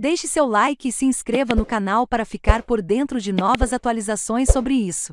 Deixe seu like e se inscreva no canal para ficar por dentro de novas atualizações sobre isso.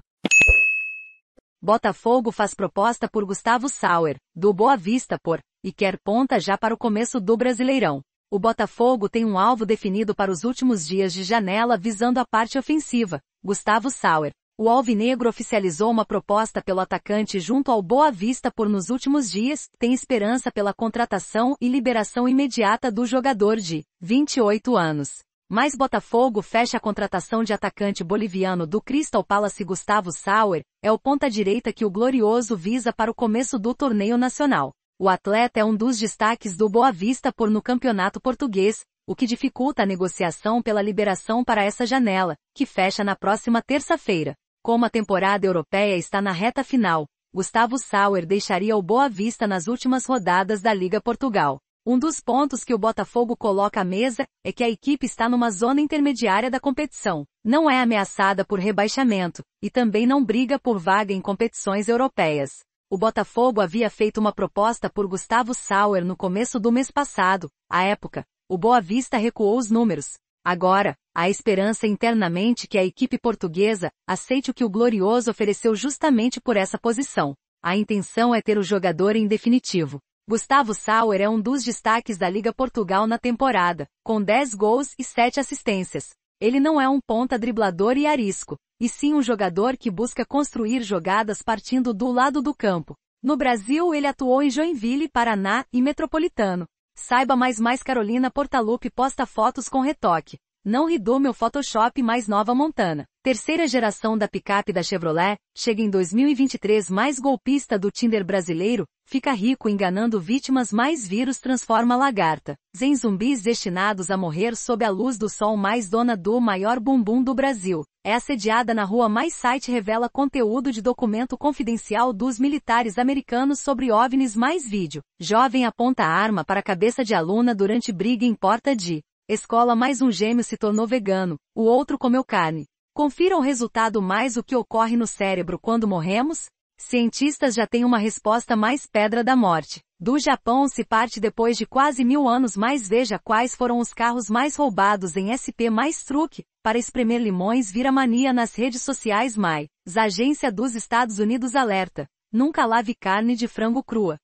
Botafogo faz proposta por Gustavo Sauer, do Boa Vista por, e quer ponta já para o começo do Brasileirão. O Botafogo tem um alvo definido para os últimos dias de janela visando a parte ofensiva, Gustavo Sauer. O Alvinegro oficializou uma proposta pelo atacante junto ao Boa Vista por nos últimos dias, tem esperança pela contratação e liberação imediata do jogador de 28 anos. Mais Botafogo fecha a contratação de atacante boliviano do Crystal Palace Gustavo Sauer, é o ponta-direita que o Glorioso visa para o começo do torneio nacional. O atleta é um dos destaques do Boa Vista por no campeonato português, o que dificulta a negociação pela liberação para essa janela, que fecha na próxima terça-feira. Como a temporada europeia está na reta final, Gustavo Sauer deixaria o Boa Vista nas últimas rodadas da Liga Portugal. Um dos pontos que o Botafogo coloca à mesa é que a equipe está numa zona intermediária da competição, não é ameaçada por rebaixamento, e também não briga por vaga em competições europeias. O Botafogo havia feito uma proposta por Gustavo Sauer no começo do mês passado, à época, o Boa Vista recuou os números, Agora, há esperança internamente que a equipe portuguesa aceite o que o Glorioso ofereceu justamente por essa posição. A intenção é ter o jogador em definitivo. Gustavo Sauer é um dos destaques da Liga Portugal na temporada, com 10 gols e 7 assistências. Ele não é um ponta driblador e arisco, e sim um jogador que busca construir jogadas partindo do lado do campo. No Brasil ele atuou em Joinville, Paraná e Metropolitano. Saiba mais mais Carolina Portalupe posta fotos com retoque. Não ridou meu Photoshop mais nova Montana. Terceira geração da picape da Chevrolet, chega em 2023 mais golpista do Tinder brasileiro, fica rico enganando vítimas mais vírus transforma lagarta. Zen zumbis destinados a morrer sob a luz do sol mais dona do maior bumbum do Brasil. É assediada na rua mais site revela conteúdo de documento confidencial dos militares americanos sobre OVNIs mais vídeo. Jovem aponta arma para cabeça de aluna durante briga em porta de Escola mais um gêmeo se tornou vegano, o outro comeu carne. Confira o resultado mais o que ocorre no cérebro quando morremos? Cientistas já têm uma resposta mais pedra da morte. Do Japão se parte depois de quase mil anos mais veja quais foram os carros mais roubados em SP mais truque, para espremer limões vira mania nas redes sociais mais. Agência dos Estados Unidos alerta. Nunca lave carne de frango crua.